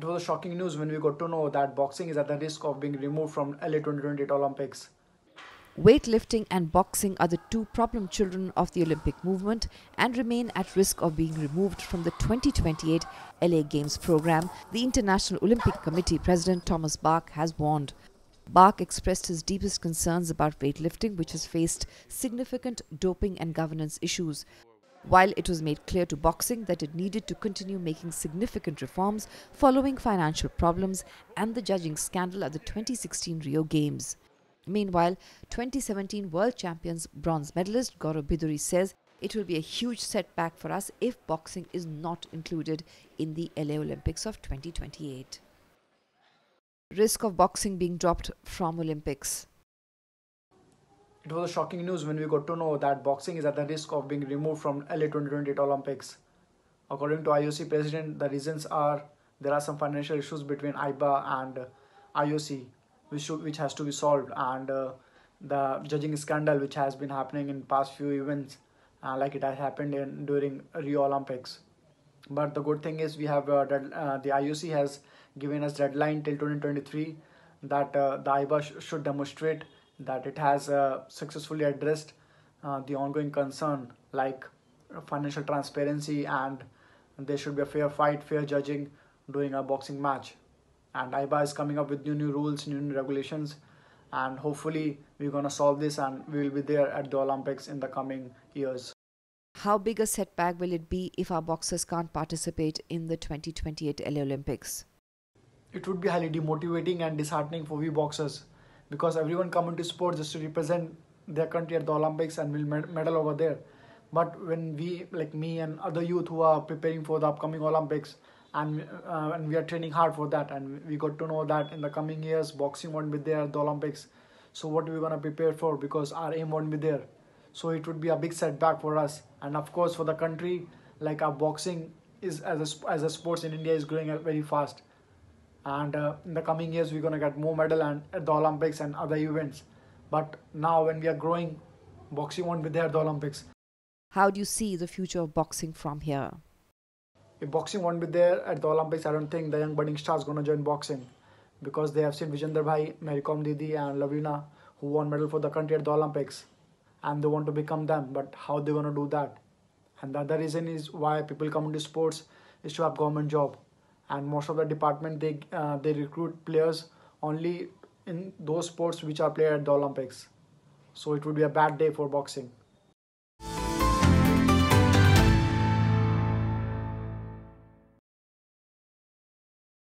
It was a shocking news when we got to know that boxing is at the risk of being removed from LA 2028 Olympics. Weightlifting and boxing are the two problem children of the Olympic movement and remain at risk of being removed from the 2028 LA Games program, the International Olympic Committee President Thomas Bach has warned. Bach expressed his deepest concerns about weightlifting, which has faced significant doping and governance issues while it was made clear to boxing that it needed to continue making significant reforms following financial problems and the judging scandal at the 2016 Rio Games. Meanwhile, 2017 world champions bronze medalist Gaurav Bidhuri says it will be a huge setback for us if boxing is not included in the LA Olympics of 2028. Risk of boxing being dropped from Olympics. It was a shocking news when we got to know that boxing is at the risk of being removed from LA 2028 Olympics. According to IOC president, the reasons are there are some financial issues between IBA and IOC, which should, which has to be solved, and uh, the judging scandal which has been happening in past few events, uh, like it has happened in during Rio Olympics. But the good thing is we have uh, uh the IOC has given us deadline till 2023 that uh, the IBA sh should demonstrate that it has uh, successfully addressed uh, the ongoing concern like financial transparency and there should be a fair fight, fair judging during a boxing match. And IBA is coming up with new new rules, new, new regulations, and hopefully we're gonna solve this and we will be there at the Olympics in the coming years. How big a setback will it be if our boxers can't participate in the 2028 LA Olympics? It would be highly demotivating and disheartening for we boxers because everyone come into sport just to represent their country at the Olympics and will medal over there. But when we, like me and other youth who are preparing for the upcoming Olympics, and uh, and we are training hard for that, and we got to know that in the coming years boxing won't be there at the Olympics. So what are we gonna prepare for? Because our aim won't be there. So it would be a big setback for us, and of course for the country, like our boxing is as a, as a sports in India is growing very fast and uh, in the coming years we're going to get more medal and at the olympics and other events. But now when we are growing boxing won't be there at the olympics. How do you see the future of boxing from here? If boxing won't be there at the olympics i don't think the young budding stars going to join boxing. Because they have seen vijender bhai mary kom didi and Lovlina who won medal for the country at the olympics. And they want to become them but how they going to do that? And the other reason is why people come into sports is to have government job and most of the department they uh, they recruit players only in those sports which are played at the olympics. So it would be a bad day for boxing